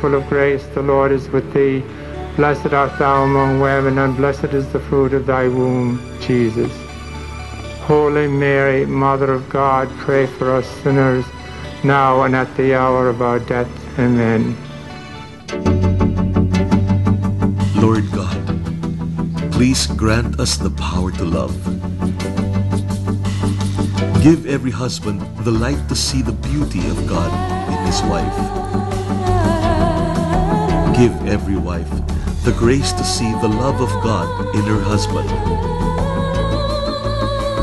Full of grace, the Lord is with thee. Blessed art thou among women, and blessed is the fruit of thy womb, Jesus. Holy Mary, Mother of God, pray for us sinners, now and at the hour of our death. Amen. Lord God, please grant us the power to love. Give every husband the light to see the beauty of God in his wife. Give every wife the grace to see the love of God in her husband.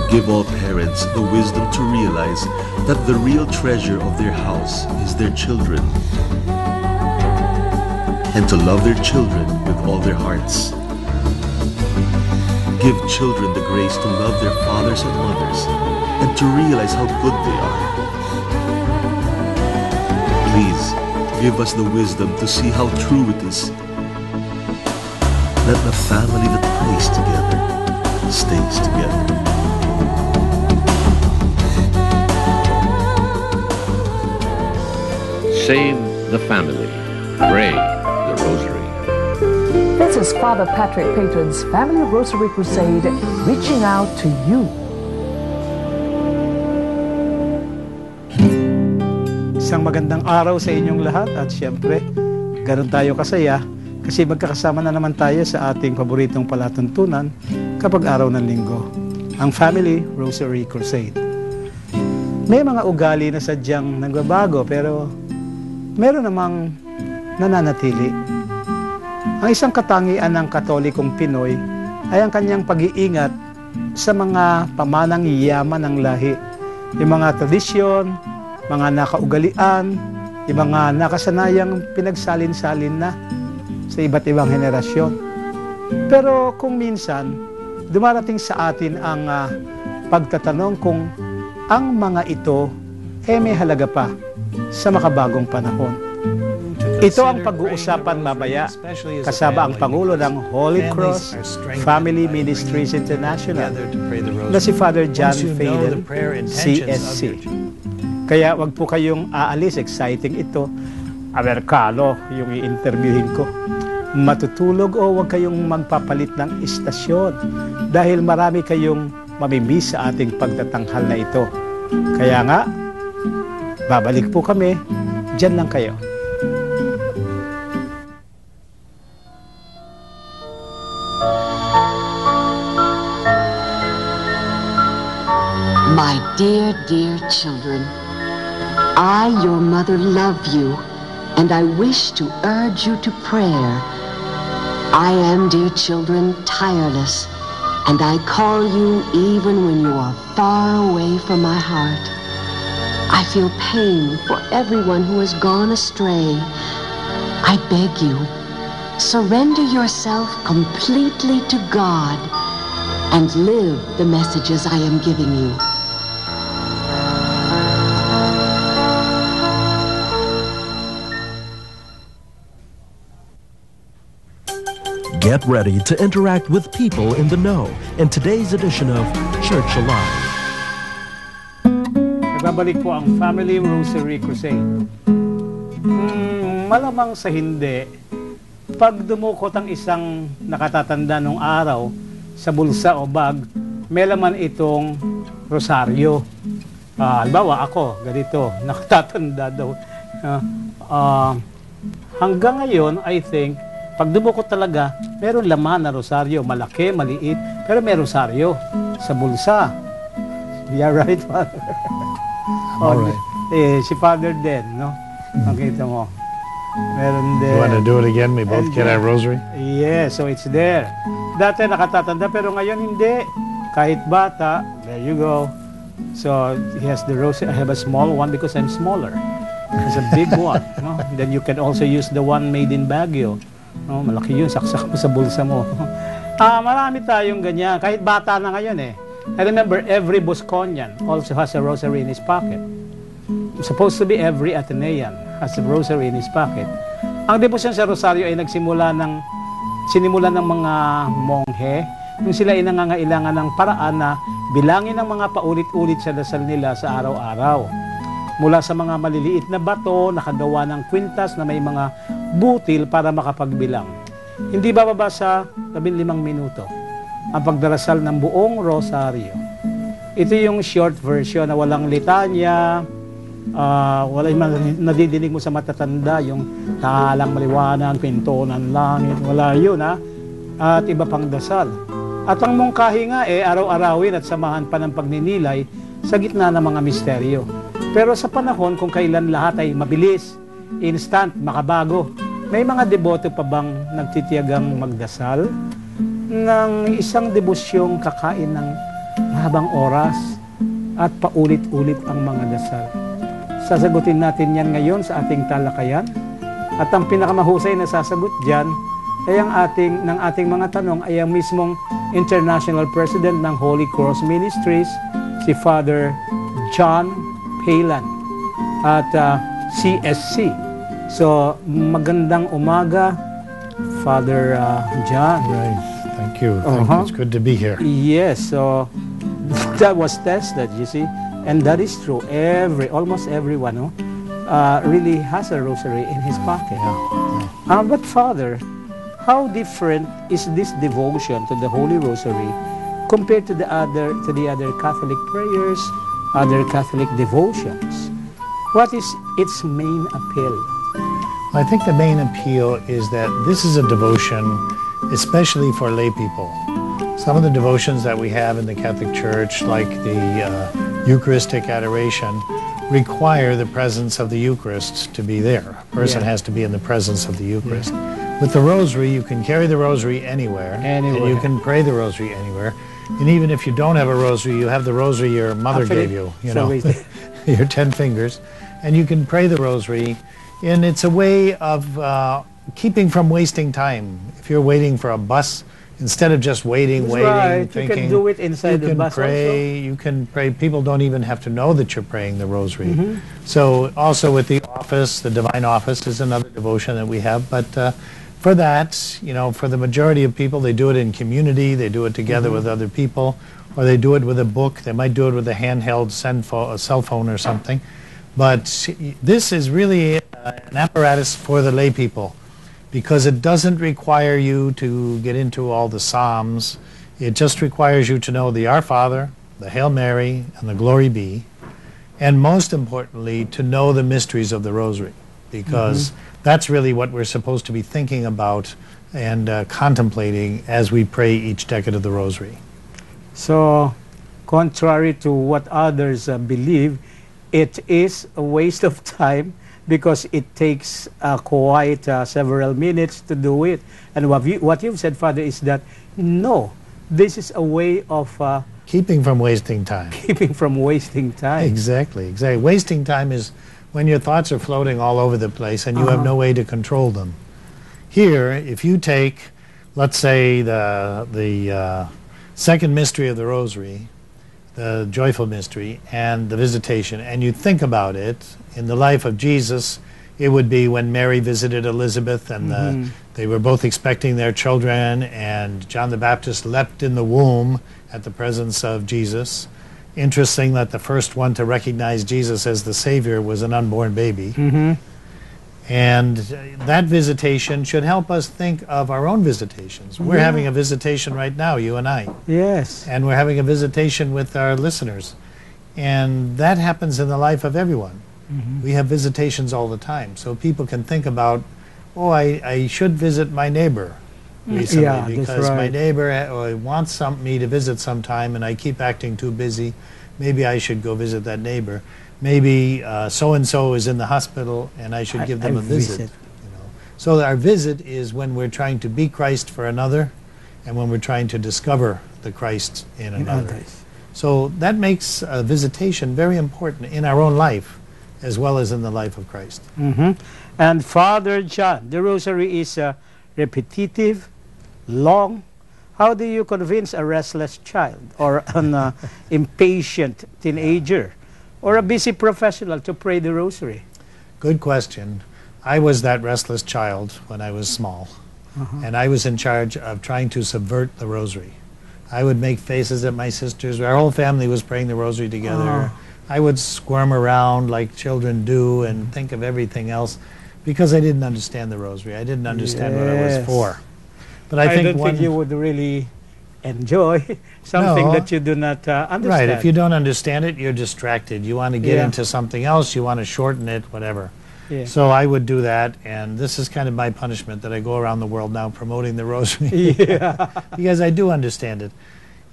Give all parents the wisdom to realize that the real treasure of their house is their children and to love their children with all their hearts. Give children the grace to love their fathers and mothers and to realize how good they are. Please give us the wisdom to see how true it is that the family that prays together stays together. Save the family. Pray the rosary. This is Father Patrick Patron's Family Rosary Crusade reaching out to you. Isang magandang araw sa inyong lahat at siyempre, ganun tayo kasaya kasi magkakasama na naman tayo sa ating paboritong palatuntunan kapag araw ng linggo, ang Family Rosary Crusade. May mga ugali na sadyang nagbabago pero meron namang nananatili. Ang isang katangian ng katolikong Pinoy ay ang kanyang pag-iingat sa mga pamanang yaman ng lahi. Yung mga tradisyon, mga nakaugalian, yung mga nakasanayang pinagsalin-salin na sa iba't ibang henerasyon. Pero kung minsan, dumarating sa atin ang uh, pagtatanong kung ang mga ito eh may halaga pa sa makabagong panahon. Ito ang pag-uusapan mamaya kasama ang Pangulo ng Holy Cross Family Ministries International na si Father John Faden, CSC. Kaya wag po kayong aalis, exciting ito. Amerikano yung i-interviewin ko. Matutulog o wag kayong magpapalit ng istasyon dahil marami kayong mamimiss sa ating pagtatanghal na ito. Kaya nga, babalik po kami, dyan lang kayo. My dear, dear children, I, your mother, love you, and I wish to urge you to prayer. I am, dear children, tireless, and I call you even when you are far away from my heart. I feel pain for everyone who has gone astray. I beg you, surrender yourself completely to God and live the messages I am giving you. Get ready to interact with people in the know in today's edition of Church Alive. Nagbabalik po ang Family Rosary Crusade. Hmm, malamang sa hindi, pag dumukot ang isang nakatatanda nung araw sa bulsa o bag, may laman itong rosaryo. Uh, halimbawa ako, ganito, nakatatanda daw. Uh, uh, hanggang ngayon, I think, pag dumukot talaga, meron laman na rosaryo, malaki, maliit, pero may rosaryo sa bulsa. Yeah, right, Father? All right. Eh, si Father din, no? Nakita mo. Meron din. You want to do it again? We both get our rosary? Yeah, so it's there. Dati nakatatanda, pero ngayon hindi. Kahit bata, there you go. So, he has the rosary. I have a small one because I'm smaller. It's a big one. No? Then you can also use the one made in Baguio. No, malaki yun, saksak mo sa bulsa mo. ah, marami tayong ganyan. Kahit bata na ngayon eh. I remember every Bosconian also has a rosary in his pocket. Supposed to be every Atenean has a rosary in his pocket. Ang debosyon sa rosaryo ay nagsimula ng sinimula ng mga monghe nung sila ay nangangailangan ng paraan na bilangin ang mga paulit-ulit sa dasal nila sa araw-araw. Mula sa mga maliliit na bato, nakagawa ng kwintas na may mga butil para makapagbilang. Hindi bababa sa 15 minuto ang pagdarasal ng buong rosaryo. Ito yung short version na walang litanya, uh, wala yung nadidinig mo sa matatanda, yung talang maliwanag, pinto ng langit, wala yun ha. At iba pang dasal. At ang mungkahi nga eh, araw-arawin at samahan pa ng pagninilay sa gitna ng mga misteryo. Pero sa panahon kung kailan lahat ay mabilis, instant, makabago, may mga deboto pa bang nagtitiyagang magdasal ng isang debusyong kakain ng mahabang oras at paulit-ulit ang mga dasal? Sasagutin natin yan ngayon sa ating talakayan. At ang pinakamahusay na sasagot dyan ay ang ating, ng ating mga tanong ay ang mismong International President ng Holy Cross Ministries, si Father John Palan at uh, CSC. So, magandang umaga, Father uh, John. Right. Thank you. Thank Uh-huh. you. It's good to be here. Yes, so that was tested, you see. And that is true. Every, almost everyone, no, uh, really has a rosary in his pocket. Uh, but Father, how different is this devotion to the Holy Rosary compared to the other to the other Catholic prayers, other Catholic devotions? What is its main appeal? I think the main appeal is that this is a devotion, especially for lay people. Some of the devotions that we have in the Catholic Church, like the uh, Eucharistic adoration, require the presence of the Eucharist to be there. A person Yeah. has to be in the presence of the Eucharist. With the Rosary, you can carry the Rosary anywhere, and Anywhere. you can pray the Rosary anywhere. And even if you don't have a Rosary, you have the Rosary your mother gave you. You know, your ten fingers, and you can pray the Rosary. And it's a way of uh, keeping from wasting time. If you're waiting for a bus, instead of just waiting, That's waiting, right. You can do it inside you the can bus pray. You can pray. People don't even have to know that you're praying the Rosary. Mm-hmm. So also with the office, the Divine Office is another devotion that we have. But uh, for that, you know, for the majority of people, they do it in community. They do it together Mm-hmm. with other people, or they do it with a book. They might do it with a handheld send pho- a cell phone or something. But this is really uh, an apparatus for the lay people because it doesn't require you to get into all the Psalms. It just requires you to know the Our Father, the Hail Mary, and the Glory Be, and most importantly, to know the mysteries of the Rosary because that's really what we're supposed to be thinking about and uh, contemplating as we pray each decade of the Rosary. So, contrary to what others uh, believe, it is a waste of time because it takes uh, quite uh, several minutes to do it. And what, you, what you've said, Father, is that no, this is a way of uh, Keeping from wasting time. keeping from wasting time. Exactly, exactly. Wasting time is when your thoughts are floating all over the place and you have Uh-huh. no way to control them. Here, if you take, let's say, the, the uh, second mystery of the Rosary, the joyful mystery, and the visitation, and you think about it in the life of Jesus, it would be when Mary visited Elizabeth and the, they were both expecting their children, and John the Baptist leapt in the womb at the presence of Jesus. Interesting that the first one to recognize Jesus as the Savior was an unborn baby. And uh, that visitation should help us think of our own visitations. We're having a visitation right now, you and I Yes. and we're having a visitation with our listeners. And that happens in the life of everyone. We have visitations all the time. So people can think about, oh, I, I should visit my neighbor recently Yeah, because my neighbor ha- wants some, me to visit sometime and I keep acting too busy. Maybe I should go visit that neighbor. Maybe so and so is in the hospital and I should I- give them I a visit. visit. You know. So our visit is when we're trying to be Christ for another and when we're trying to discover the Christ in In another. others. So that makes a visitation very important in our own life as well as in the life of Christ. Mhm. And Father John, the rosary is uh, repetitive, long. How do you convince a restless child or an uh, impatient teenager or a busy professional to pray the rosary? Good question. I was that restless child when I was small, and I was in charge of trying to subvert the rosary. I would make faces at my sisters. Our whole family was praying the rosary together. I would squirm around like children do and think of everything else because I didn't understand the rosary. I didn't understand what it was Yes. for. But I, I, think don't think you would really enjoy something No. that you do not uh, understand. right, if you don't understand it, you're distracted. You want to get Yeah. into something else, you want to shorten it, whatever. Yeah. So I would do that, and this is kind of my punishment that I go around the world now promoting the rosary. yeah. because I do understand it.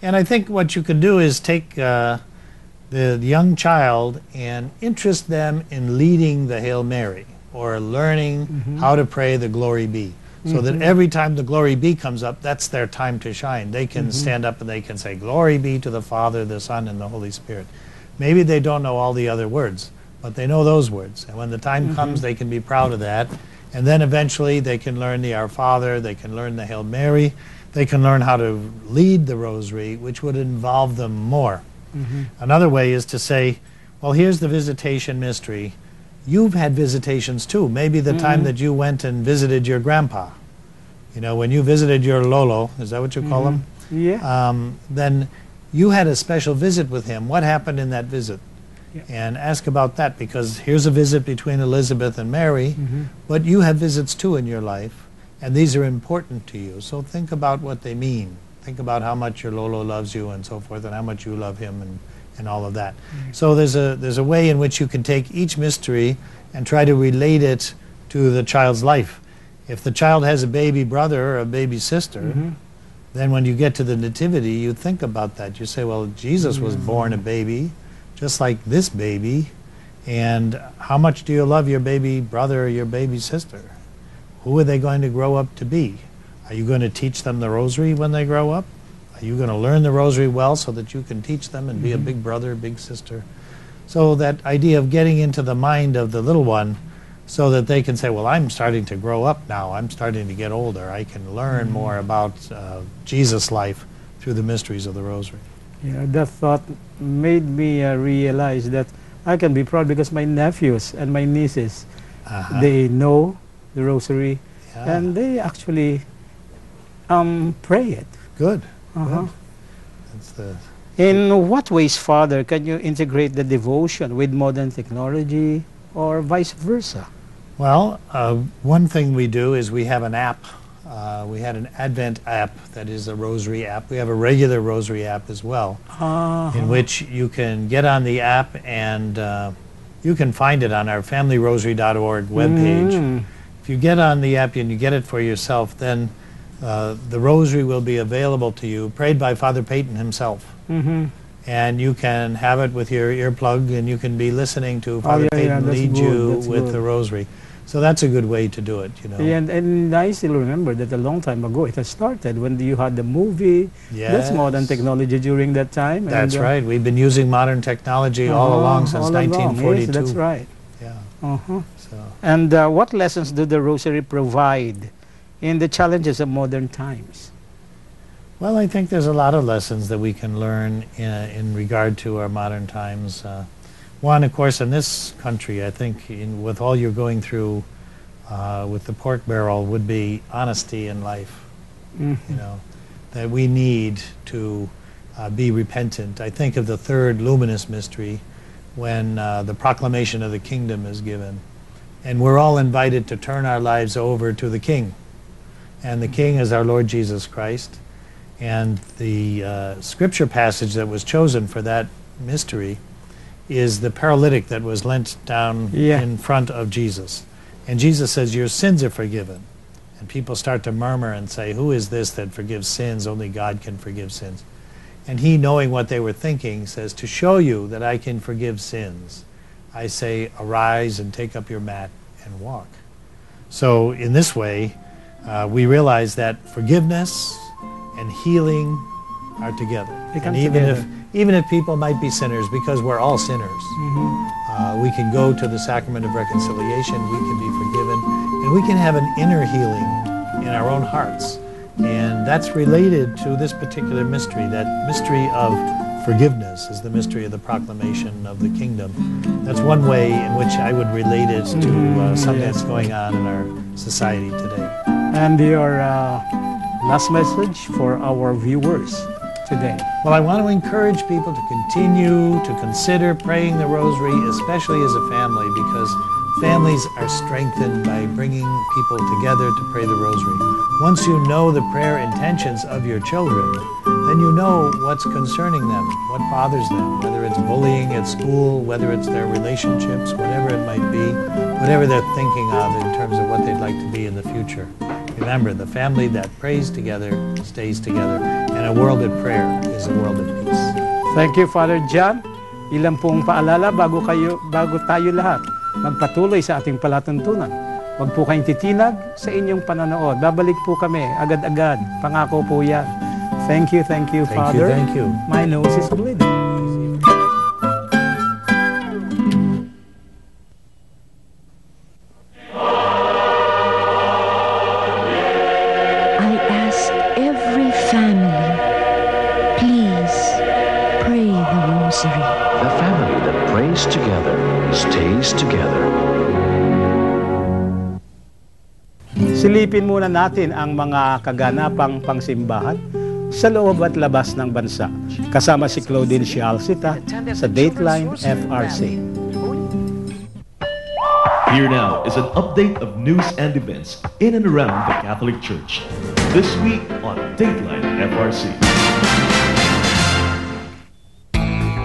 And I think what you can do is take uh, the young child and interest them in leading the Hail Mary or learning how to pray the Glory Be. So that mm-hmm. every time the Glory Be comes up, that's their time to shine. They can mm-hmm. stand up and they can say, Glory be to the Father, the Son, and the Holy Spirit. Maybe they don't know all the other words, but they know those words. And when the time mm-hmm. comes, they can be proud of that. And then eventually they can learn the Our Father, they can learn the Hail Mary, they can learn how to lead the Rosary, which would involve them more. Another way is to say, well, here's the visitation mystery. You've had visitations too. Maybe the time that you went and visited your grandpa. You know, when you visited your Lolo, is that what you call him? Yeah. um, then you had a special visit with him. What happened in that visit? Yeah. And ask about that because here's a visit between Elizabeth and Mary, Mm-hmm. but you have visits too in your life, and these are important to you. So think about what they mean. Think about how much your Lolo loves you and so forth, and how much you love him and, and all of that. So there's a, there's a way in which you can take each mystery and try to relate it to the child's life. If the child has a baby brother or a baby sister, mm-hmm. then when you get to the nativity, you think about that. You say, well, Jesus was mm-hmm. born a baby, just like this baby. And how much do you love your baby brother or your baby sister? Who are they going to grow up to be? Are you going to teach them the rosary when they grow up? Are you going to learn the rosary well so that you can teach them and be a big brother, big sister? So that idea of getting into the mind of the little one so that they can say, well, I'm starting to grow up now. I'm starting to get older. I can learn more about uh, Jesus' life through the mysteries of the rosary. Yeah, that thought made me uh, realize that I can be proud because my nephews and my nieces, Uh-huh. they know the rosary Yeah. and they actually um, pray it. Good. That's the In what ways, Father, can you integrate the devotion with modern technology or vice versa? Well, uh, one thing we do is we have an app. Uh, we had an Advent app that is a rosary app. We have a regular rosary app as well, Uh, in which you can get on the app and uh, you can find it on our familyrosary.org webpage. Mm. If you get on the app and you get it for yourself, then uh, the rosary will be available to you, prayed by Father Peyton himself. Mhm. And you can have it with your earplug and you can be listening to Oh, Father yeah, yeah, Peyton that's lead good, you with good. the rosary. So that's a good way to do it, you know. And, and I still remember that a long time ago it has started when you had the movie. That's modern technology during that time. That's and, uh, right. We've been using modern technology all uh-huh, along since all along. 1942. Yes, that's right. Yeah. Uh-huh. So, And uh, what lessons do the Rosary provide in the challenges of modern times? well, I think there's a lot of lessons that we can learn in, in regard to our modern times. Uh, one, of course, in this country, I think, in, with all you're going through uh, with the pork barrel, would be honesty in life. Mhm. you know, that we need to uh, be repentant. I think of the third luminous mystery when uh, the proclamation of the kingdom is given. And we're all invited to turn our lives over to the king. And the king is our Lord Jesus Christ. And the uh, scripture passage that was chosen for that mystery is the paralytic that was lent down Yeah. in front of Jesus. And Jesus says, Your sins are forgiven. And people start to murmur and say, Who is this that forgives sins? Only God can forgive sins. And he, knowing what they were thinking, says, To show you that I can forgive sins, I say, Arise and take up your mat and walk. So, in this way, uh, we realize that forgiveness and healing are together. And even together. if even if people might be sinners, because we're all sinners, uh, we can go to the sacrament of reconciliation, we can be forgiven, and we can have an inner healing in our own hearts. And that's related to this particular mystery. That mystery of forgiveness is the mystery of the proclamation of the kingdom. That's one way in which I would relate it to uh, something that's going on in our society today. And your uh, last message for our viewers today? Well, I want to encourage people to continue to consider praying the rosary, especially as a family, because families are strengthened by bringing people together to pray the rosary. Once you know the prayer intentions of your children, then you know what's concerning them, what bothers them, whether it's bullying at school, whether it's their relationships, whatever it might be, whatever they're thinking of in terms of what they'd like to be in the future. Remember, the family that prays together stays together, and a world of prayer is a world of peace. Thank you, Father John. Ilang pong paalala bago, kayo, bago tayo lahat magpatuloy sa ating palatuntunan. Huwag po kayong titinag sa inyong pananood. Babalik po kami agad-agad. Pangako po yan. Thank you, thank you, Thank Father. you, thank you. My nose is bleeding. Silipin muna natin ang mga kaganapang pangsimbahan sa loob at labas ng bansa. Kasama si Claudine Cialcita sa Dateline FRC. Here now is an update of news and events in and around the Catholic Church. This week on Dateline FRC.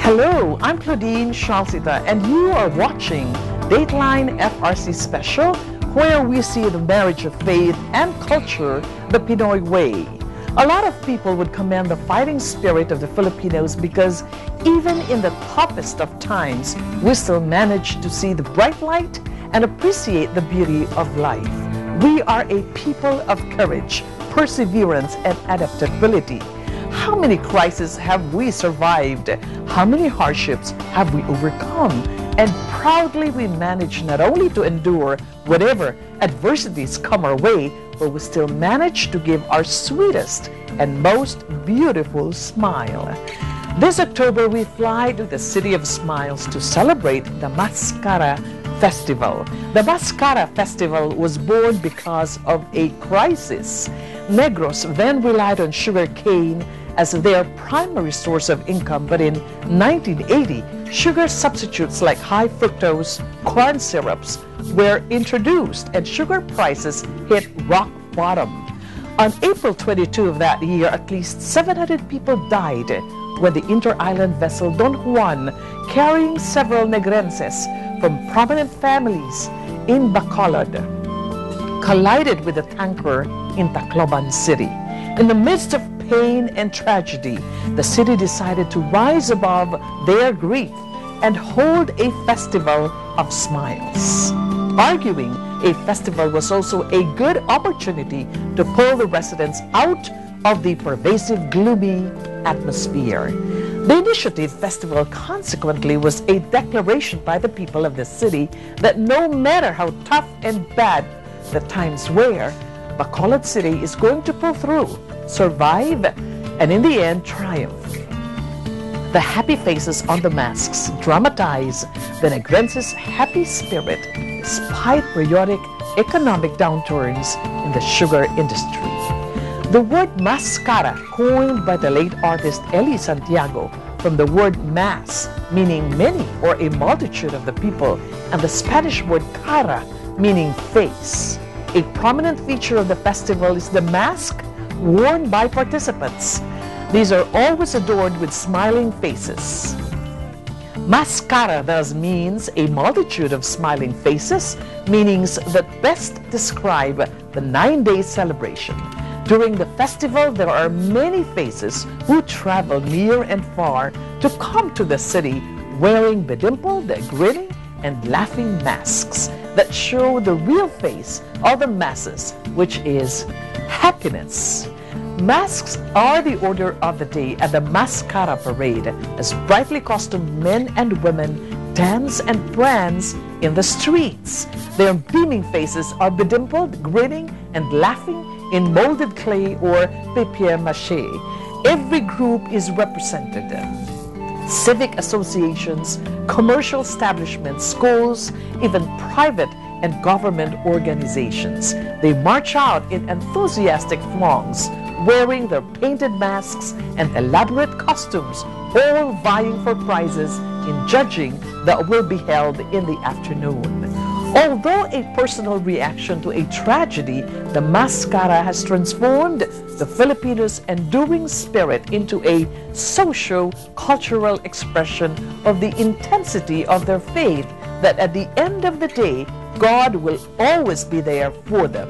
Hello, I'm Claudine Shalsita, and you are watching Dateline FRC Special, where we see the marriage of faith and culture the Pinoy way. A lot of people would commend the fighting spirit of the Filipinos because even in the toughest of times, we still manage to see the bright light and appreciate the beauty of life. We are a people of courage, perseverance, and adaptability. How many crises have we survived? How many hardships have we overcome? And proudly we manage not only to endure whatever adversities come our way, but we still manage to give our sweetest and most beautiful smile. This October, we fly to the City of Smiles to celebrate the Mascara Festival. The Mascara Festival was born because of a crisis. Negros then relied on sugar cane as their primary source of income, but in 1980, sugar substitutes like high fructose corn syrups were introduced and sugar prices hit rock bottom. On April 22 of that year, at least 700 people died when the inter-island vessel Don Juan, carrying several Negrenses from prominent families in Bacolod, collided with a tanker in Tacloban City. In the midst of pain and tragedy, the city decided to rise above their grief and hold a festival of smiles. Arguing a festival was also a good opportunity to pull the residents out of the pervasive gloomy atmosphere. The initiative festival consequently was a declaration by the people of the city that no matter how tough and bad the times were, Bacolod City is going to pull through, survive, and in the end triumph. The happy faces on the masks dramatize the Negrenses' happy spirit despite periodic economic downturns in the sugar industry. The word mascara, coined by the late artist Eli Santiago from the word mass, meaning many or a multitude of the people, and the Spanish word cara, meaning face. A prominent feature of the festival is the mask worn by participants. These are always adorned with smiling faces. Mascara thus means a multitude of smiling faces, meanings that best describe the nine day celebration. During the festival, there are many faces who travel near and far to come to the city wearing bedimpled, grinning, and laughing masks that show the real face of the masses, which is happiness. Masks are the order of the day at the Mascara Parade as brightly costumed men and women dance and prance in the streets. Their beaming faces are bedimpled, grinning, and laughing in molded clay or papier-mâché. Every group is represented. Civic associations, commercial establishments, schools, even private and government organizations. They march out in enthusiastic throngs wearing their painted masks and elaborate costumes, all vying for prizes in judging that will be held in the afternoon. Although a personal reaction to a tragedy, the mascara has transformed the Filipinos' enduring spirit into a socio-cultural expression of the intensity of their faith that at the end of the day, God will always be there for them.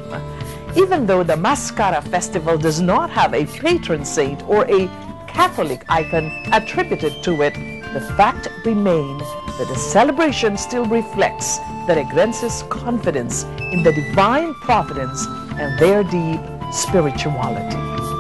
Even though the Mascara Festival does not have a patron saint or a Catholic icon attributed to it, the fact remains that the celebration still reflects the Negrenses' confidence in the divine providence and their deep spirituality.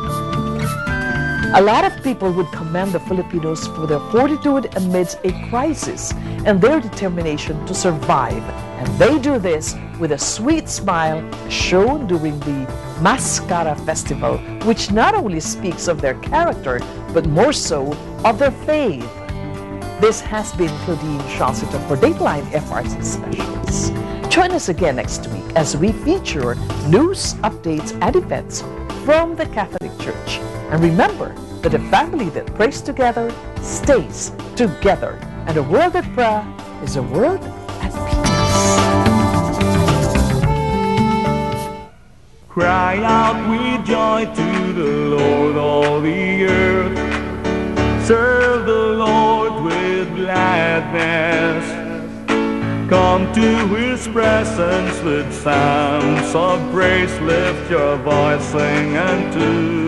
A lot of people would commend the Filipinos for their fortitude amidst a crisis and their determination to survive. And they do this with a sweet smile shown during the Mascara Festival, which not only speaks of their character, but more so of their faith. This has been Claudine Charleston for Dateline FRC Specials. Join us again next week as we feature news, updates, and events from the Catholic Church. And remember that a family that prays together stays together. And a world at prayer is a world at peace. Cry out with joy to the Lord, all the earth. Serve the Lord with gladness. Come to his presence with sounds of praise. Lift your voice, sing unto the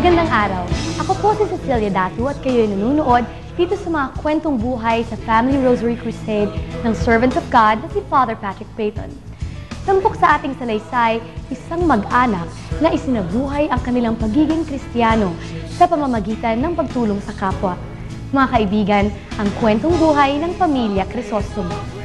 Magandang araw. Ako po si Cecilia Datu at kayo ay nanonood dito sa mga kwentong buhay sa Family Rosary Crusade ng Servant of God na si Father Patrick Payton. Tampok sa ating salaysay, isang mag-anak na isinabuhay ang kanilang pagiging kristyano sa pamamagitan ng pagtulong sa kapwa. Mga kaibigan, ang kwentong buhay ng pamilya Crisostomo.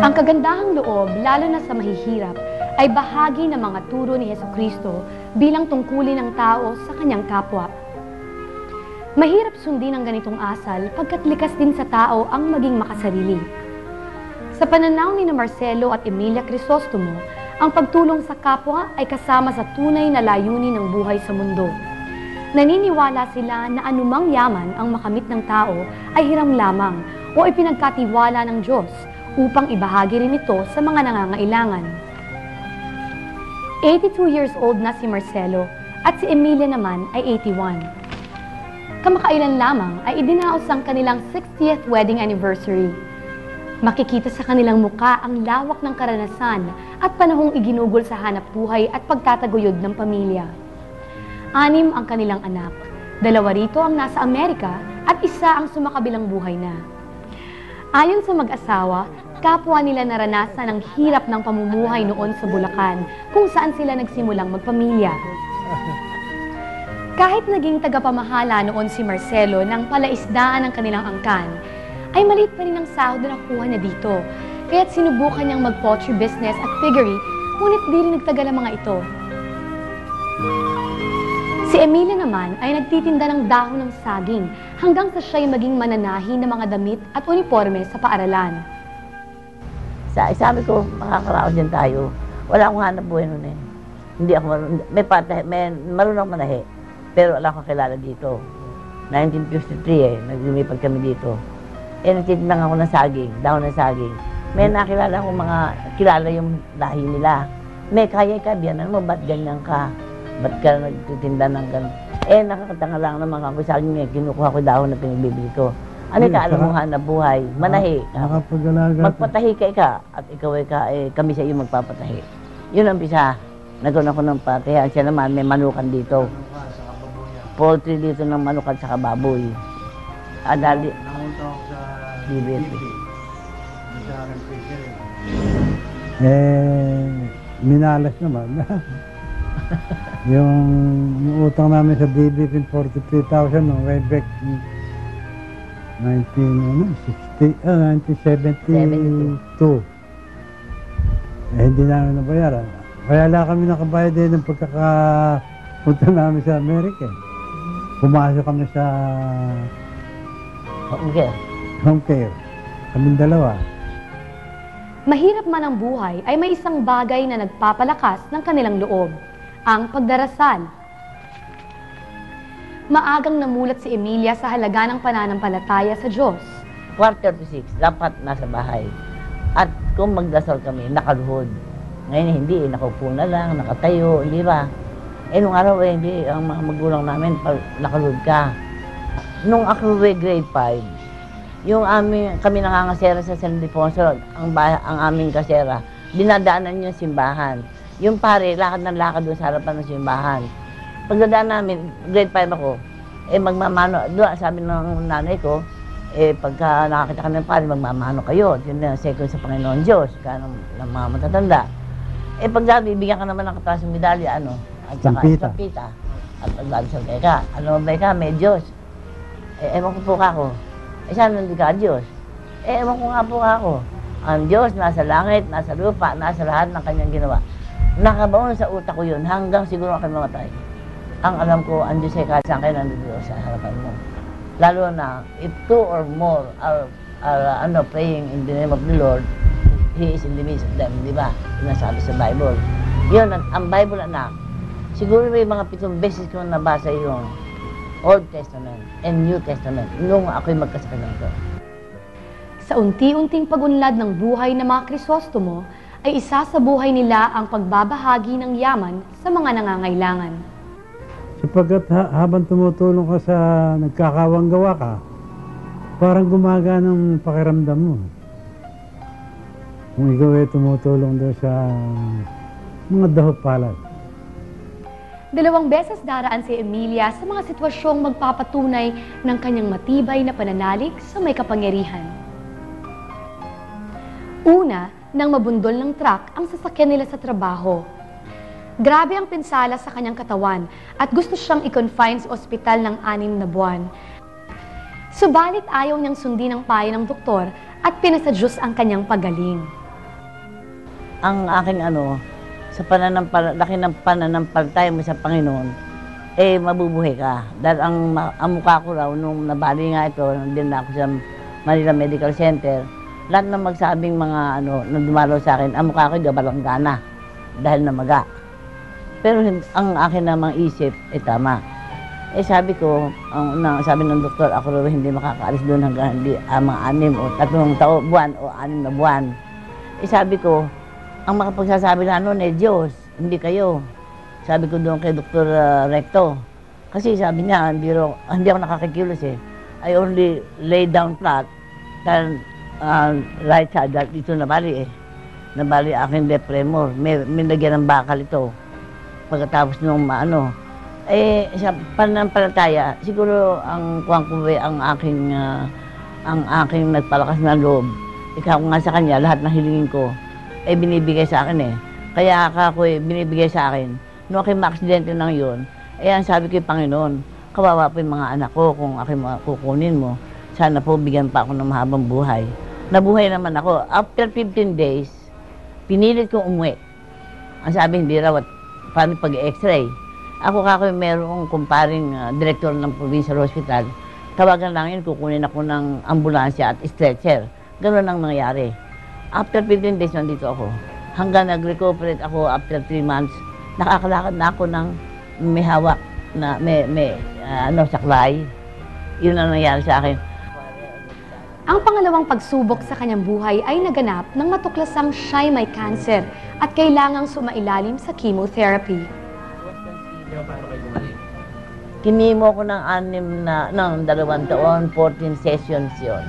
Ang kagandahang loob, lalo na sa mahihirap, ay bahagi ng mga turo ni Heso Kristo bilang tungkulin ng tao sa kanyang kapwa. Mahirap sundin ang ganitong asal pagkat likas din sa tao ang maging makasarili. Sa pananaw ni Marcelo at Emilia Crisostomo, ang pagtulong sa kapwa ay kasama sa tunay na layunin ng buhay sa mundo. Naniniwala sila na anumang yaman ang makamit ng tao ay hiram lamang o ipinagkatiwala ng Diyos upang ibahagi rin ito sa mga nangangailangan. 82 years old na si Marcelo at si Emilia naman ay 81. Kamakailan lamang ay idinaos ang kanilang 60th wedding anniversary. Makikita sa kanilang muka ang lawak ng karanasan at panahong iginugol sa hanap buhay at pagtataguyod ng pamilya. Anim ang kanilang anak, dalawa rito ang nasa Amerika at isa ang sumakabilang buhay na. Ayon sa mag-asawa, kapwa nila naranasan ang hirap ng pamumuhay noon sa Bulacan kung saan sila nagsimulang magpamilya. Kahit naging tagapamahala noon si Marcelo ng palaisdaan ng kanilang angkan, ay maliit pa rin ang sahod na nakuha niya dito. Kaya't sinubukan niyang mag-poultry business at piggery, ngunit di rin nagtagal ang mga ito. Si Emilia naman ay nagtitinda ng dahon ng saging hanggang sa siya'y maging mananahi ng mga damit at uniforme sa paaralan. Sa, sabi ko, makakaraos din tayo. Wala akong hanap buhay noon eh. Hindi ako marunong, may, patahe, may marunong manahi. Pero wala akong kilala dito. 1953 eh, naglumipad kami dito. Eh, nagtitinda ako ng saging, dahon ng saging. May nakilala akong mga, kilala yung lahi nila. May kaya ka, biyanan mo, ba't ganyan ka? Ba't ka nagtitinda ng ganun? Eh, nakakatanga lang naman ako sa akin, eh, kinukuha ko dahon na pinagbibili ko. Ano ka, alam mo, hanap buhay, manahi. Nakapag-alaga. Magpatahi ka ika at ikaw ay ka, eh, kami sa iyo magpapatahi. Yun ang bisa. Nagkaroon ako ng patihan. Siya naman may manukan dito. Poultry dito ng manukan sa kababoy. Adali. Bibit. Eh, minalas naman. yung, yung utang namin sa BBP, 43,000, no, way back in 1960, ah, 1972. Eh, hindi namin nabayaran. Kaya lang kami nakabayad din ng pagkakapunta namin sa Amerika. eh. Pumasok kami sa Home care. home care. Kaming dalawa. Mahirap man ang buhay ay may isang bagay na nagpapalakas ng kanilang loob, ang pagdarasal. Maagang namulat si Emilia sa halaga ng pananampalataya sa Diyos. Quarter to six, dapat nasa bahay. At kung magdasal kami, nakaluhod. Ngayon hindi, nakaupo na lang, nakatayo, hindi ba? Eh, nung araw eh, hindi, ang mga magulang namin, pag nakaluhod ka. Nung ako eh, grade 5, yung aming, kami nangangasera sa San Ildefonso, ang, ba- ang aming kasera, dinadaanan yung simbahan. Yung pare, lakad ng lakad doon sa harapan ng simbahan. Pagdadaan namin, grade 5 ako, eh magmamano, doon sabi ng nanay ko, eh pagka nakakita kami ng pare, magmamano kayo. Yun na second sa Panginoon Diyos, ka ng, ng mga matatanda. Eh pag bibigyan ka naman ng katas ng medalya, ano, at saka Sampita. sampita. At pagdadasal kayo ka, ano ba ka, may Diyos. Eh, ewan ko po ka ako. Eh, saan hindi ka Diyos? Eh, ewan ko nga po ka ako. Ang Diyos nasa langit, nasa lupa, nasa lahat ng kanyang ginawa. Nakabaon sa utak ko yun hanggang siguro ako mamatay. Ang alam ko, ang Diyos ay kahit saan kayo nandito sa harapan mo. Lalo na, if two or more are, are uh, ano, praying in the name of the Lord, He is in the midst of them, di ba? Sinasabi sa Bible. Yun, ang, ang Bible, anak, siguro may mga pitong beses ko nabasa yung Old Testament and New Testament nung ako'y magkasakit ko. Sa unti-unting pagunlad ng buhay ng mga Krisostomo, ay isa sa buhay nila ang pagbabahagi ng yaman sa mga nangangailangan. Sapagkat ha- habang tumutulong ka sa nagkakawang gawa ka, parang gumaga ng pakiramdam mo. kung ikaw ay tumutulong doon sa mga daho palad. Dalawang beses daraan si Emilia sa mga sitwasyong magpapatunay ng kanyang matibay na pananalig sa may kapangyarihan. Una, nang mabundol ng truck ang sasakyan nila sa trabaho. Grabe ang pinsala sa kanyang katawan at gusto siyang i-confine sa ospital ng anim na buwan. Subalit ayaw niyang sundin ang payo ng doktor at pinasadyos ang kanyang pagaling. Ang aking ano, sa pananampal, laki ng pananampalataya mo sa Panginoon, eh mabubuhay ka. Dahil ang, ang mukha ko raw, nung nabali nga ito, nandun na ako sa Manila Medical Center, lahat ng magsabing mga ano, nang dumalaw sa akin, ang mukha ko gabalanggana dahil namaga. Pero ang akin namang isip, eh tama. Eh sabi ko, ang unang sabi ng doktor, ako raw hindi makakaalis doon hanggang hindi, ah, mga anim o tatlong tao, buwan o anim na buwan. Eh sabi ko, ang makapagsasabi na noon eh Diyos, hindi kayo. Sabi ko doon kay Dr. ah, Recto. Kasi sabi niya, hindi, raw- hindi ako nakakikilos eh. I only lay down flat. Dahil ah, right side, dahil dito nabali eh. Nabali aking left femur. May, may lagyan ng bakal ito. Pagkatapos nung maano, eh, sa pananampalataya, siguro ang kuwang ko eh, ang aking, ah, ang aking nagpalakas na loob. Ikaw nga sa kanya, lahat ng hilingin ko, eh binibigay sa akin eh. Kaya ako eh, binibigay sa akin. Noong aking maaksidente nang yun, eh ang sabi ko Panginoon, kawawa po yung mga anak ko kung aking kukunin mo. Sana po bigyan pa ako ng mahabang buhay. Nabuhay naman ako. After 15 days, pinilit kong umuwi. Ang sabi, hindi raw, paano pag-x-ray? Ako kako merong kumparing uh, director ng provincial hospital. Tawagan lang yun, kukunin ako ng ambulansya at stretcher. Ganun ang nangyari. After 15 days, nandito ako. Hanggang nag-recuperate ako after 3 months, nakakalakad na ako ng may hawak na may, may ah, ano, saklay. Yun ang nangyari sa akin. Ang pangalawang pagsubok sa kanyang buhay ay naganap nang matuklasang siya'y may cancer at kailangang sumailalim sa chemotherapy. Kinimo ko ng anim na, ng dalawang taon, 14 sessions yon.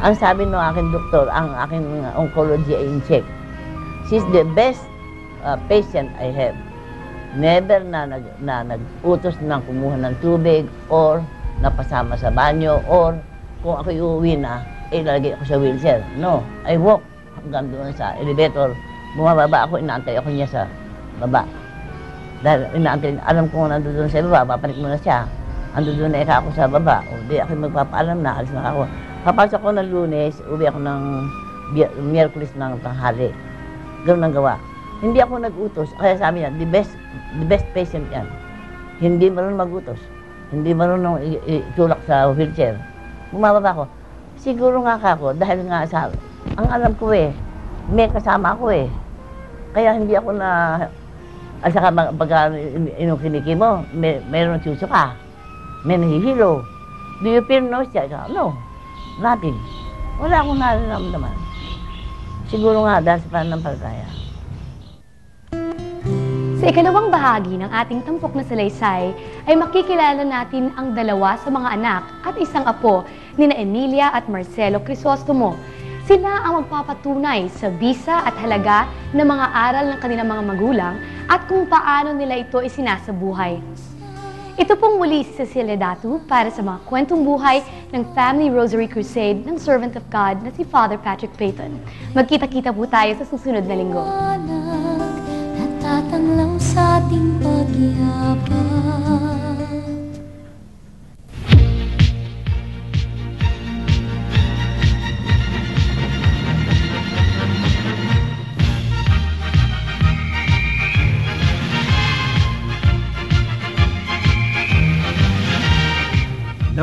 Ang sabi ng aking doktor, ang aking oncology ay in check. She's the best uh, patient I have. Never na, nag, na nag-utos ng kumuha ng tubig or napasama sa banyo or kung ako iuwi na, eh lalagay ako sa wheelchair. No, I walk hanggang doon sa elevator. Bumababa ako, inaantay ako niya sa baba. Dahil inaantay, alam ko nandun doon sa baba, papanik mo na siya. Ando doon na ako sa baba. O di ako magpapaalam na, alis na ako. Papasok ko ng lunes, uwi ako ng Miyerkules ng tanghali. Ganun ang gawa. Hindi ako nag-utos. Kaya sabi niya, the best, the best patient yan. Hindi marunong mag-utos. Hindi marunong itulak sa wheelchair. Bumababa ako. Siguro nga ka ako, dahil nga sa, ang alam ko eh, may kasama ako eh. Kaya hindi ako na, at saka mag- pagka inong kiniki mo, may, mayroong suso ka. May nahihilo. Do you feel nausea? No. Nothing. Wala akong nararamdaman. Siguro nga dahil sa pananampalataya. Sa ikalawang bahagi ng ating tampok na salaysay ay makikilala natin ang dalawa sa mga anak at isang apo ni na Emilia at Marcelo Crisostomo. Sila ang magpapatunay sa bisa at halaga ng mga aral ng kanilang mga magulang at kung paano nila ito isinasabuhay. Ito pong muli si Cecilia Datu para sa mga kwentong buhay ng Family Rosary Crusade ng Servant of God na si Father Patrick Payton. Magkita-kita po tayo sa susunod na linggo. Natatanglaw sa ating pagyabang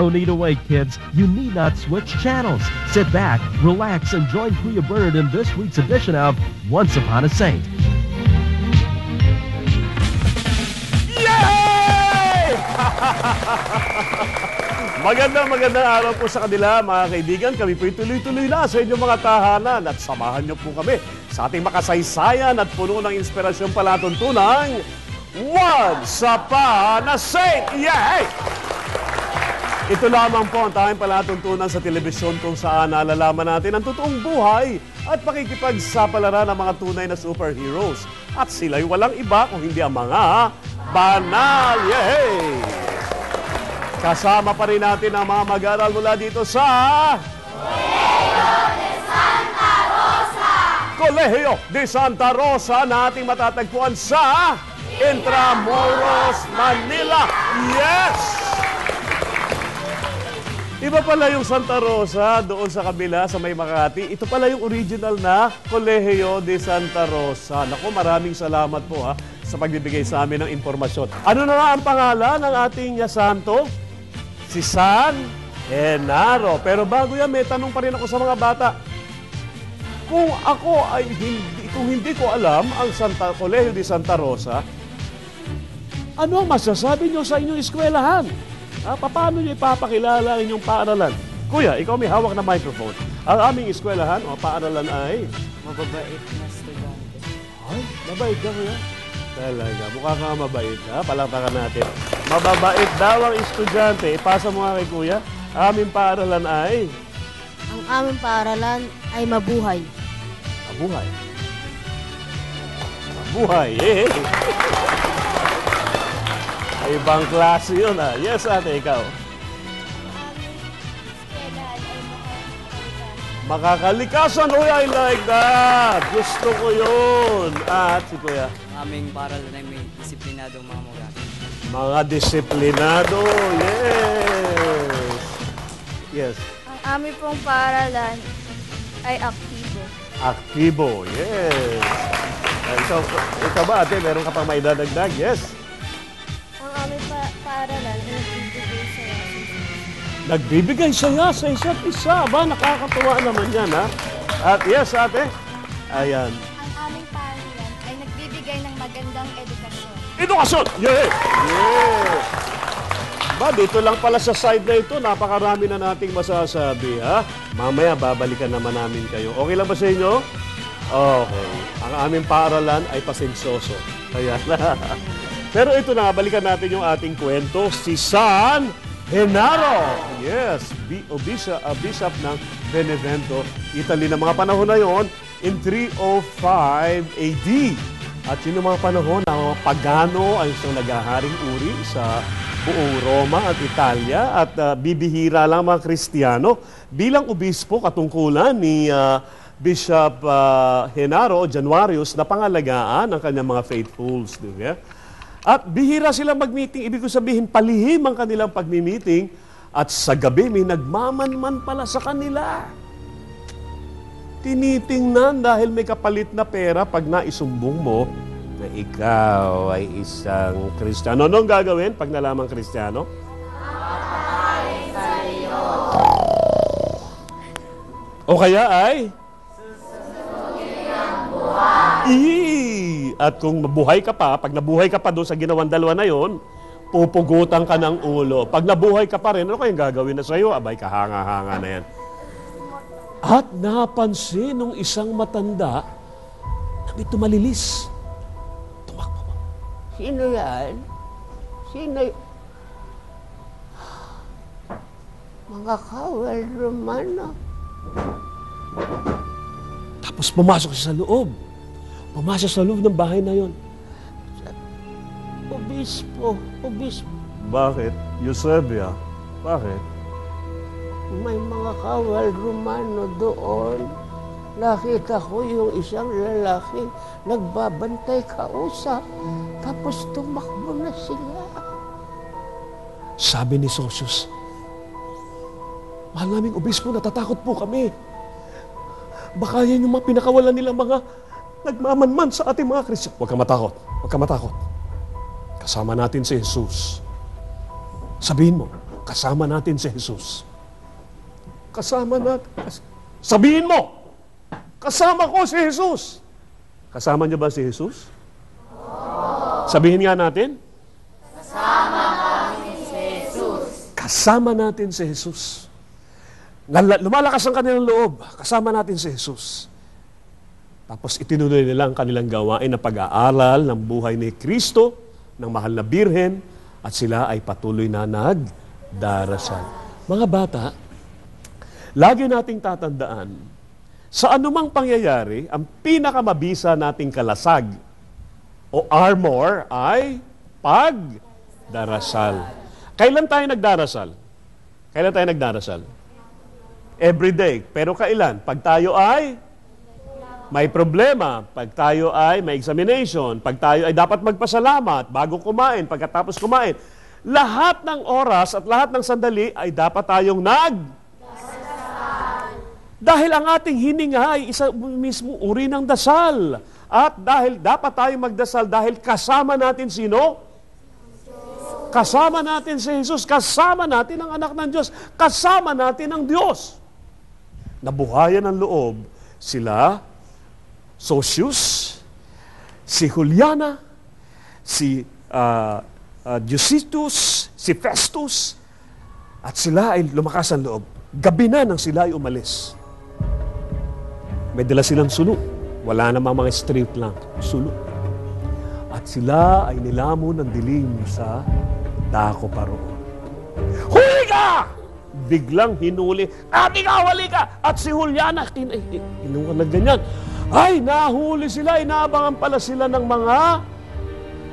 No need to wait, kids. You need not switch channels. Sit back, relax, and join Kuya Bernard in this week's edition of Once Upon a Saint. Yay! magandang magandang araw po sa kanila mga kaibigan. Kami po'y tuloy-tuloy na sa inyong mga tahanan at samahan niyo po kami sa ating makasaysayan at puno ng inspirasyon palatuntunang Once Upon a Saint! Yay! Ito lamang po ang tanging palatuntunan sa telebisyon kung saan nalalaman natin ang totoong buhay at pakikipagsapalaran ng mga tunay na superheroes. At sila'y walang iba kung hindi ang mga banal. Yay! Kasama pa rin natin ang mga mag-aaral mula dito sa... Colegio de Santa Rosa na ating matatagpuan sa Intramuros, Manila. Yes! Iba pala yung Santa Rosa doon sa kabila sa May Makati. Ito pala yung original na Colegio de Santa Rosa. Naku, maraming salamat po ha sa pagbibigay sa amin ng impormasyon. Ano na nga ang pangalan ng ating uh, santo? Si San Genaro. Pero bago yan, may tanong pa rin ako sa mga bata. Kung ako ay hindi, kung hindi ko alam ang Santa Colegio de Santa Rosa, ano ang masasabi nyo sa inyong eskwelahan? Ah, paano nyo ipapakilala ang inyong paaralan? Kuya, ikaw may hawak na microphone. Ang aming eskwelahan o paaralan ay... Mababait na estudyante. Ay, mabait ka kuya. Talaga, mukha ka mabait ha. Palakpakan natin. Mababait daw ang estudyante. Ipasa mo nga kay kuya. Aming paaralan ay... Ang aming paaralan ay mabuhay. Mabuhay. Mabuhay. Eh. Ay, ibang klase yun ah. Yes, ate, ikaw. Makakalikasan. Uy, I like that. Gusto ko yun. At si kuya. Aming paaralan ay may disiplinadong mga mura. Mga disiplinado. Yes. Yes. Ang aming pong paaralan ay aktibo. Aktibo. Yes. Ikaw, ikaw ba, ate? Meron ka pang may dadagdag? Yes. Paaralan ay nagbibigay sa Nagbibigay saya sa isa't isa. Ba, nakakatuwa naman yan, ha? At yes, ate. Ayan. Ang aming paaralan ay nagbibigay ng magandang edukasyon. Edukasyon! Yeah! Yeah! Ba, dito lang pala sa side na ito, napakarami na nating masasabi, ha? Mamaya, babalikan naman namin kayo. Okay lang ba sa inyo? Okay. Ang aming paaralan ay pasensyoso. Kaya Pero ito na, balikan natin yung ating kwento. Si San Genaro. Yes, o bishop, uh, bishop ng Benevento, Italy na mga panahon na yon in 305 AD. At yun yung mga panahon na pagano ay siyang naghaharing uri sa buong Roma at Italia at uh, bibihira lang mga Kristiyano. Bilang obispo, katungkulan ni uh, Bishop uh, Genaro Januarius na pangalagaan ang kanyang mga faithfuls. Di ba? At bihira sila mag-meeting. Ibig ko sabihin, palihim ang kanilang pag-meeting at sa gabi may nagmamanman pala sa kanila. Tinitingnan dahil may kapalit na pera pag naisumbong mo na ikaw ay isang Kristiyano. Anong gagawin pag nalamang Kristiyano? O kaya ay? Ii! At kung mabuhay ka pa, pag nabuhay ka pa doon sa ginawang dalawa na yon, pupugutan ka ng ulo. Pag nabuhay ka pa rin, ano kayong gagawin na sa'yo? Abay, kahanga-hanga na yan. At napansin nung isang matanda na may tumalilis. Sino yan? Sino y- Mga kawal Romano. Tapos pumasok siya sa loob. Pumasok sa loob ng bahay na yon. Obispo, obispo. Bakit? Eusebia. Bakit? May mga kawal Romano doon. Nakita ko yung isang lalaki nagbabantay kausap. Tapos tumakbo na sila. Sabi ni Sosius, Mahal naming obispo, natatakot po kami. Baka yan yung mga pinakawalan nilang mga nagmamanman sa ating mga Kristiyan. Huwag ka matakot. Huwag ka matakot. Kasama natin si Jesus. Sabihin mo, kasama natin si Jesus. Kasama natin. kas- Sabihin mo, kasama ko si Jesus. Kasama niyo ba si Jesus? Sabihin nga natin, kasama natin si Jesus. Lala- Lumalakas ang kanilang loob. Kasama natin si Jesus. Tapos itinuloy nila ang kanilang gawain na pag-aaral ng buhay ni Kristo, ng mahal na birhen, at sila ay patuloy na nagdarasal. Mga bata, lagi nating tatandaan, sa anumang pangyayari, ang pinakamabisa nating kalasag o armor ay pagdarasal. Kailan tayo nagdarasal? Kailan tayo nagdarasal? Every day. Pero kailan? Pag tayo ay may problema, pag tayo ay may examination, pag tayo ay dapat magpasalamat bago kumain, pagkatapos kumain. Lahat ng oras at lahat ng sandali ay dapat tayong nag dahil ang ating hininga ay isa mismo uri ng dasal. At dahil dapat tayo magdasal dahil kasama natin sino? Kasama natin si Jesus, kasama natin ang anak ng Diyos, kasama natin ang Diyos. Nabuhayan ng loob sila, Sosius, si Juliana, si uh, uh, Josephus, si Festus, at sila ay lumakas ang loob. Gabi na nang sila ay umalis. May dala silang sulo. Wala namang mga street lamp. Sulo. At sila ay nilamon ng dilim sa dako pa roon. Huli ka! Biglang hinuli. Ka, huli ka! At si Juliana, kinuha na ganyan. Ay, nahuli sila. Inaabangan pala sila ng mga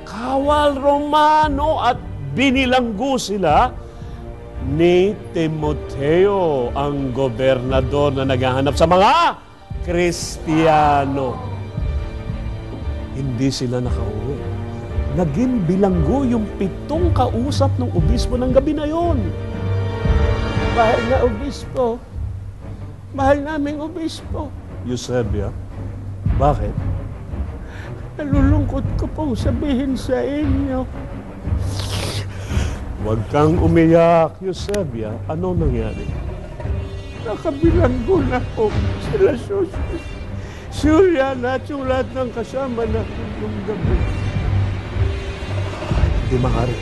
kawal Romano at binilanggo sila ni Timoteo, ang gobernador na naghahanap sa mga Kristiyano. Hindi sila nakauwi. Naging bilanggo yung pitong kausap ng obispo ng gabi na yon. Mahal na obispo. Mahal naming obispo. Eusebia, bakit? Nalulungkot ko pong sabihin sa inyo. Huwag kang umiyak, Eusebia. Ano nangyari? Nakabilanggo na po sila Susus. Si Juliana at yung lahat ng kasama na yung gabi. Hindi maaari.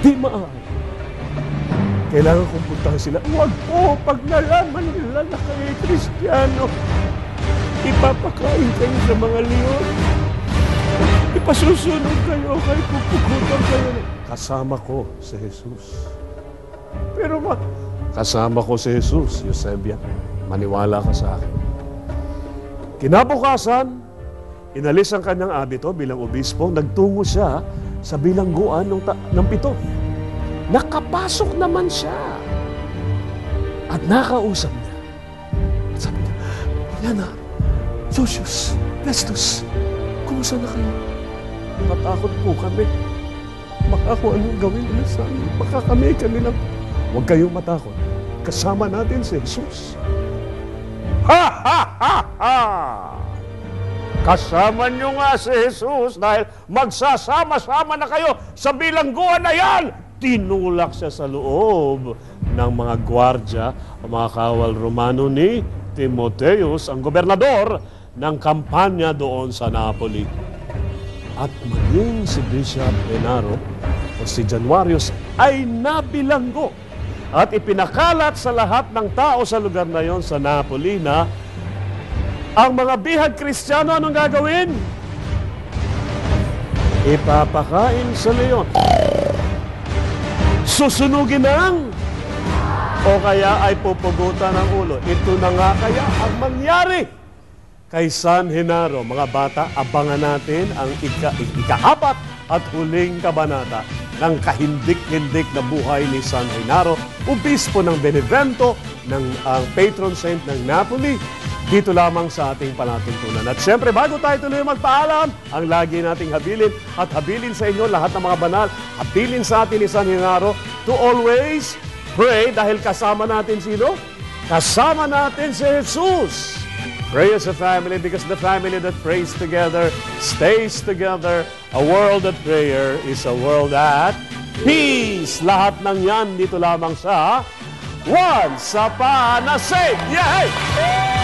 Hindi maaari. Kailangan kong puntahan sila. Huwag po, pag nalaman nila na kayo Kristiyano, ipapakain kayo sa mga leon. Ipasusunod kayo kay pupukutan kayo. Kasama ko si Jesus. Pero ma, Kasama ko si Jesus, Eusebia. Maniwala ka sa akin. Kinabukasan, inalis ang kanyang abito bilang obispo. Nagtungo siya sa bilangguan ng, ng pito. Nakapasok naman siya. At nakausap niya. At sabi niya, Yana, Josius, Festus, kumusta na kayo? Matakot po kami. Baka kung anong gawin nila sa amin. Baka kami, kami lang. Huwag kayong matakot. Kasama natin si Jesus. Ha, ha, ha, ha! Kasama nyo nga si Jesus dahil magsasama-sama na kayo sa bilangguan na yan. Tinulak siya sa loob ng mga gwardya mga kawal Romano ni Timoteus, ang gobernador ng kampanya doon sa Napoli. At maging si Bishop Benaro o si Januarius ay nabilanggo at ipinakalat sa lahat ng tao sa lugar na yon sa Napoli na ang mga bihag kristyano anong gagawin? Ipapakain sa leon. Susunugin ng o kaya ay pupugutan ng ulo. Ito na nga kaya ang mangyari kay San Genaro. Mga bata, abangan natin ang ika, ikaapat at huling kabanata ng kahindik-hindik na buhay ni San Genaro, obispo ng Benevento, ng ang patron saint ng Napoli, dito lamang sa ating palatuntunan. At siyempre, bago tayo tuloy magpaalam, ang lagi nating habilin at habilin sa inyo lahat ng mga banal, habilin sa atin ni San Genaro to always pray dahil kasama natin sino? Kasama natin si Jesus. Pray as a family because the family that prays together stays together. A world at prayer is a world at peace. Lahat ng yan dito lamang sa Once Upon a Saint. Yay! It's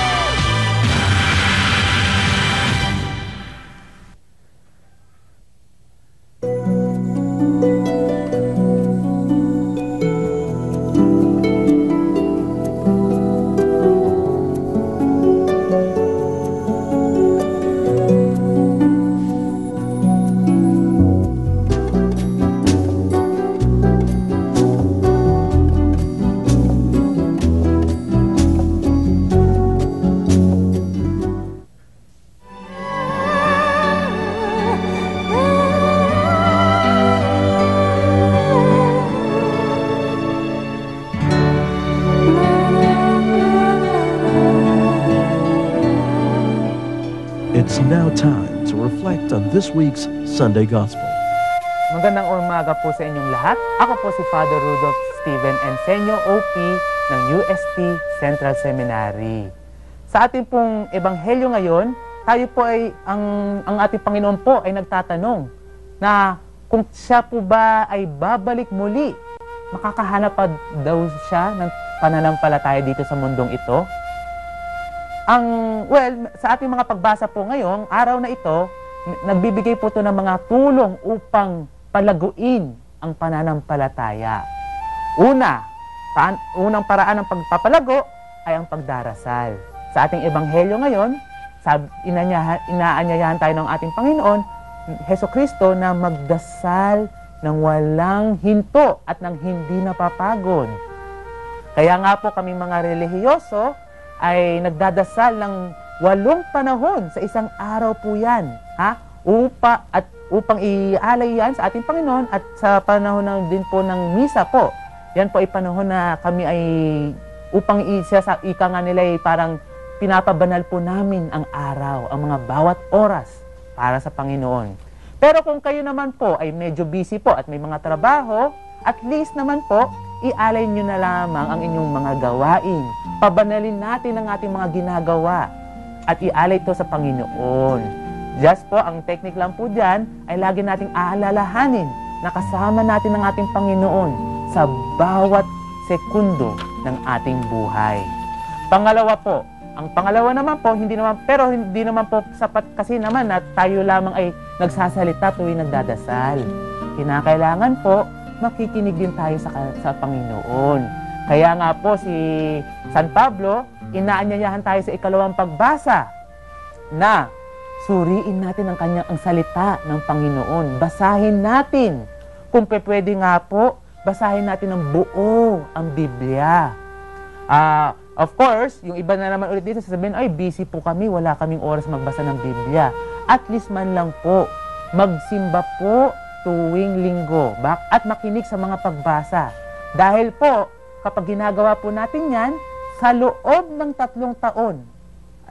this week's Sunday Gospel. Magandang umaga po sa inyong lahat. Ako po si Father Rudolph Steven Enseño, OP ng UST Central Seminary. Sa ating pong ebanghelyo ngayon, tayo po ay, ang, ang ating Panginoon po ay nagtatanong na kung siya po ba ay babalik muli, makakahanap pa daw siya ng pananampalataya dito sa mundong ito? Ang, well, sa ating mga pagbasa po ngayong araw na ito, nagbibigay po ito ng mga tulong upang palaguin ang pananampalataya. Una, paan, unang paraan ng pagpapalago ay ang pagdarasal. Sa ating ebanghelyo ngayon, inaanyayahan tayo ng ating Panginoon, Heso Kristo, na magdasal ng walang hinto at ng hindi napapagod. Kaya nga po kami mga relihiyoso ay nagdadasal ng walong panahon sa isang araw po yan. Ha? Upa at upang ialay yan sa ating Panginoon at sa panahon ng, din po ng misa po. Yan po ay panahon na kami ay upang isa sa ika nga nila ay parang pinapabanal po namin ang araw, ang mga bawat oras para sa Panginoon. Pero kung kayo naman po ay medyo busy po at may mga trabaho, at least naman po, ialay nyo na lamang ang inyong mga gawain. Pabanalin natin ang ating mga ginagawa at ialay ito sa Panginoon. Just po, ang technique lang po dyan ay lagi nating aalalahanin na kasama natin ang ating Panginoon sa bawat sekundo ng ating buhay. Pangalawa po, ang pangalawa naman po, hindi naman, pero hindi naman po sapat kasi naman na tayo lamang ay nagsasalita tuwing nagdadasal. Kinakailangan po, makikinig din tayo sa, sa Panginoon. Kaya nga po si San Pablo, inaanyayahan tayo sa ikalawang pagbasa na suriin natin ang kanyang ang salita ng Panginoon. Basahin natin. Kung pwede nga po, basahin natin ng buo ang Biblia. Ah, of course, yung iba na naman ulit dito sasabihin, ay busy po kami, wala kaming oras magbasa ng Biblia. At least man lang po, magsimba po tuwing linggo bak at makinig sa mga pagbasa. Dahil po, kapag ginagawa po natin yan, sa loob ng tatlong taon,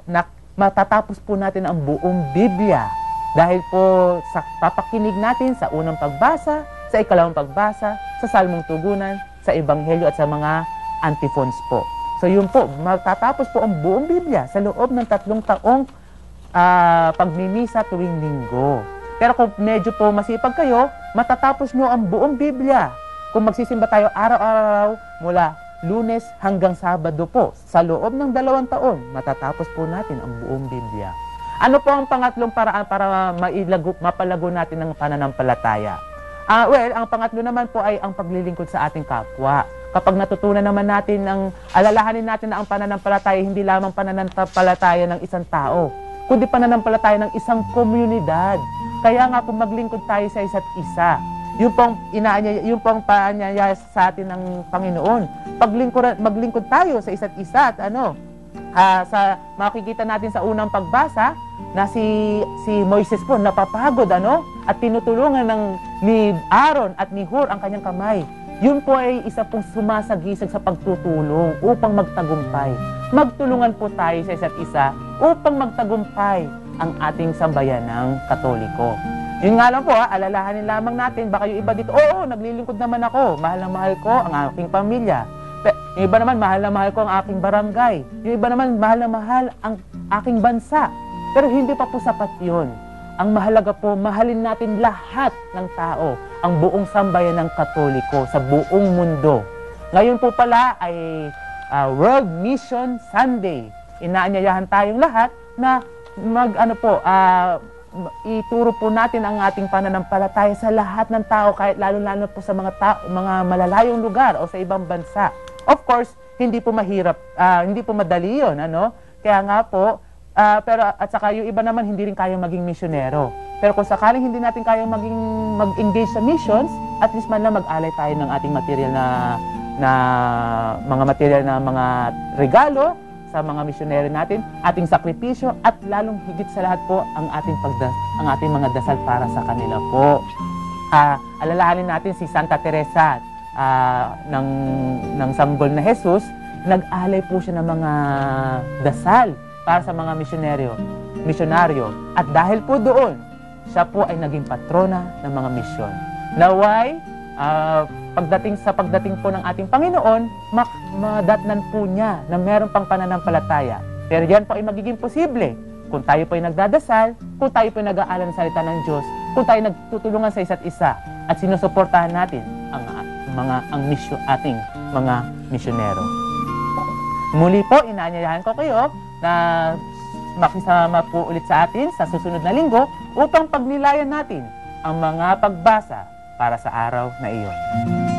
na matatapos po natin ang buong Biblia. Dahil po sa papakinig natin sa unang pagbasa, sa ikalawang pagbasa, sa salmong tugunan, sa ebanghelyo at sa mga antiphons po. So yun po, matatapos po ang buong Biblia sa loob ng tatlong taong ah, pagmimisa tuwing linggo. Pero kung medyo po masipag kayo, matatapos nyo ang buong Biblia. Kung magsisimba tayo araw-araw mula lunes hanggang sabado po, sa loob ng dalawang taon, matatapos po natin ang buong Biblia. Ano po ang pangatlong paraan para mailago, mapalago natin ang pananampalataya? Ah, well, ang pangatlo naman po ay ang paglilingkod sa ating kapwa. Kapag natutunan naman natin ang alalahanin natin na ang pananampalataya hindi lamang pananampalataya ng isang tao, kundi pananampalataya ng isang komunidad. Kaya nga po maglingkod tayo sa isa't isa. Yung pong inaanya, yung pong paanyaya sa atin ng Panginoon. Paglingkod maglingkod tayo sa isa't isa at ano, ah, sa makikita natin sa unang pagbasa na si si Moises po napapagod ano at tinutulungan ng ni Aaron at ni Hur ang kanyang kamay. Yun po ay isa pong sumasagisag sa pagtutulong upang magtagumpay. Magtulungan po tayo sa isa't isa upang magtagumpay ang ating sambayanang katoliko. Yun nga lang po, ha, alalahanin lamang natin, baka yung iba dito, oo, naglilingkod naman ako, mahal na mahal ko ang aking pamilya. Yung iba naman, mahal na mahal ko ang aking barangay. Yung iba naman, mahal na mahal ang aking bansa. Pero hindi pa po sapat yun. Ang mahalaga po, mahalin natin lahat ng tao, ang buong sambayan ng Katoliko sa buong mundo. Ngayon po pala ay ah, World Mission Sunday. Inaanyayahan tayong lahat na mag ano po, m- ituro po natin ang ating pananampalataya sa lahat ng tao kahit lalo-lalo po sa mga tao, mga malalayong lugar o sa ibang bansa. Of course, hindi po mahirap, ah, hindi po madali 'yon, ano? Kaya nga po, ah, pero at saka yung iba naman hindi rin kayang maging misyonero. Pero kung sakaling hindi natin kayang maging mag-engage sa missions, at least man lang mag-alay tayo ng ating material na na mga material na mga regalo sa mga misyonero natin, ating sakripisyo at lalong higit sa lahat po ang ating pagda ang ating mga dasal para sa kanila po. Ah, alalahanin natin si Santa Teresa ah, ng ng sanggol na Jesus, nag-alay po siya ng mga dasal para sa mga misyonaryo, misyonaryo. At dahil po doon, siya po ay naging patrona ng mga misyon. Naway, ah, pagdating sa pagdating po ng ating Panginoon, mak madatnan po niya na meron pang pananampalataya. Pero yan po ay magiging posible kung tayo po ay nagdadasal, kung tayo po ay nag-aaral ng salita ng Diyos, kung tayo nagtutulungan sa isa't isa, at sinusuportahan natin ang mga ang misyon ating mga misyonero. Muli po, inaanyayahan ko kayo na makisama po ulit sa atin sa susunod na linggo upang pagnilayan natin ang mga pagbasa para sa araw na iyon.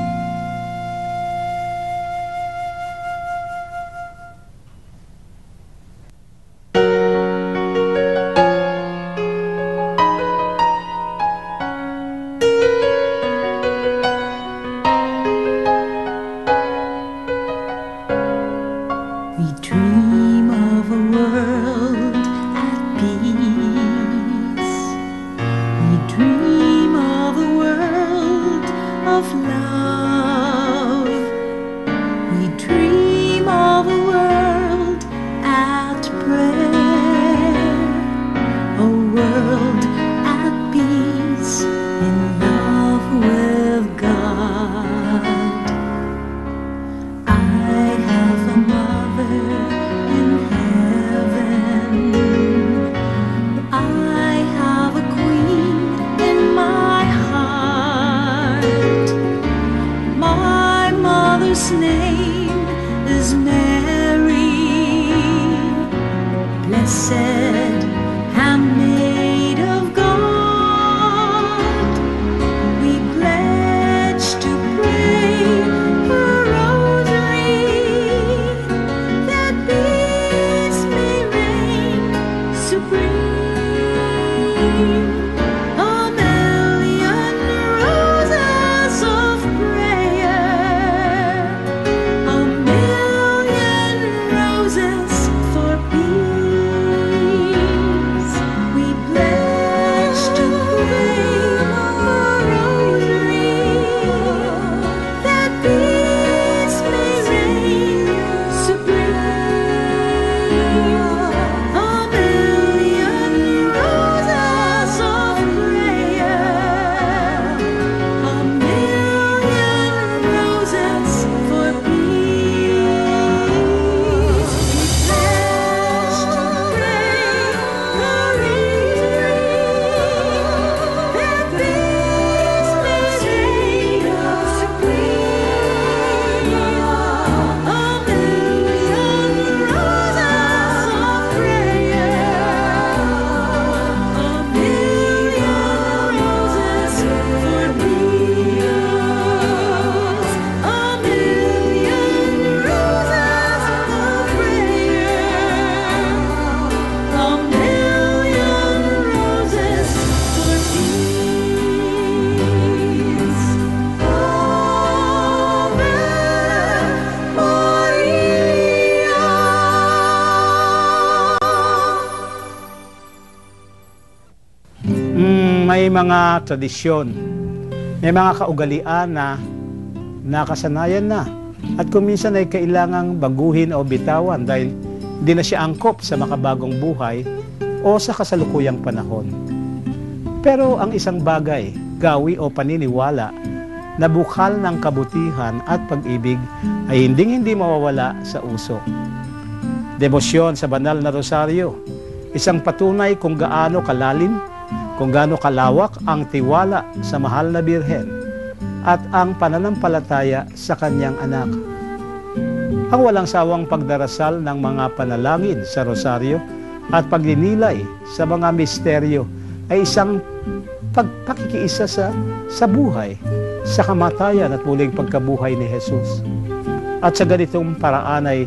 Mga tradisyon, may mga kaugalian na nakasanayan na at kung minsan ay kailangang baguhin o bitawan dahil hindi na siya angkop sa makabagong buhay o sa kasalukuyang panahon. Pero ang isang bagay, gawi o paniniwala na bukal ng kabutihan at pag-ibig ay hinding-hindi mawawala sa uso. Debosyon sa banal na rosaryo, isang patunay kung gaano kalalim, kung gaano kalawak ang tiwala sa mahal na birhen at ang pananampalataya sa kanyang anak. Ang walang sawang pagdarasal ng mga panalangin sa rosaryo at pagdinilay sa mga misteryo ay isang pagpakikiisa sa, sa buhay, sa kamatayan at muling pagkabuhay ni Jesus. At sa ganitong paraan ay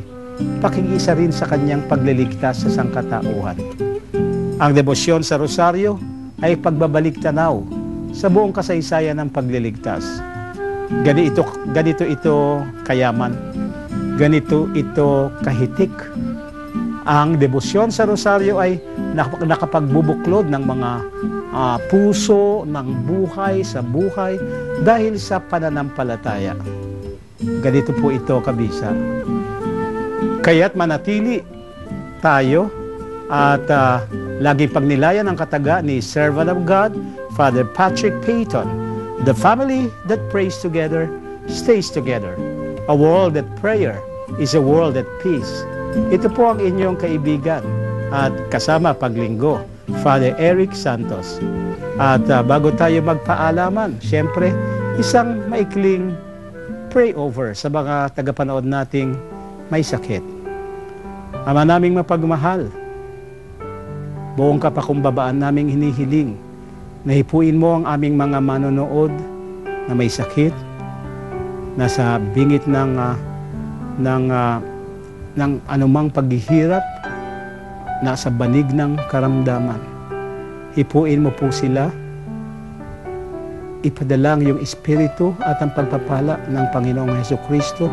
pakikiisa rin sa kanyang pagliligtas sa sangkatauhan. Ang debosyon sa rosaryo ay pagbabalik tanaw sa buong kasaysayan ng pagliligtas. Ganito, ganito ito kayaman, ganito ito kahitik. Ang debosyon sa rosaryo ay nak- nakapagbubuklod ng mga ah, puso ng buhay sa buhay dahil sa pananampalataya. Ganito po ito kabisa. Kaya't manatili tayo At ah, laging pagnilayan ang kataga ni Servant of God, Father Patrick Payton. The family that prays together stays together. A world that prayer is a world at peace. Ito po ang inyong kaibigan at kasama paglinggo, Father Eric Santos. At ah, bago tayo magpaalaman, siyempre, isang maikling pray over sa mga tagapanood nating may sakit. Ama naming mapagmahal, buong kapakumbabaan naming hinihiling na hipuin mo ang aming mga manonood na may sakit, nasa bingit ng, ah, ng, ah, ng anumang paghihirap, nasa banig ng karamdaman. Hipuin mo po sila, ipadalang yung Espiritu at ang pagpapala ng Panginoong Heso Kristo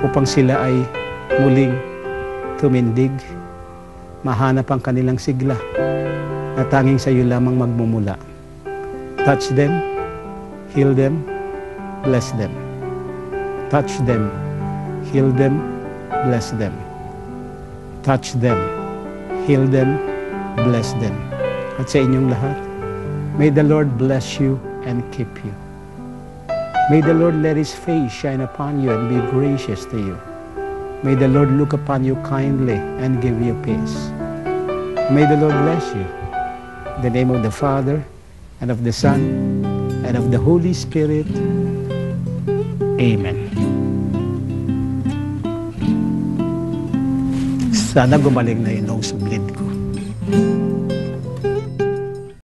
upang sila ay muling tumindig, mahanap ang kanilang sigla na tanging sa iyo lamang magmumula. Touch them, heal them, bless them. Touch them, heal them, bless them. Touch them, heal them, bless them. At sa inyong lahat, may the Lord bless you and keep you. May the Lord let His face shine upon you and be gracious to you. May the Lord look upon you kindly and give you peace. May the Lord bless you. In the name of the Father, and of the Son, and of the Holy Spirit. Amen. Sana gumaling na yung nose bleed ko.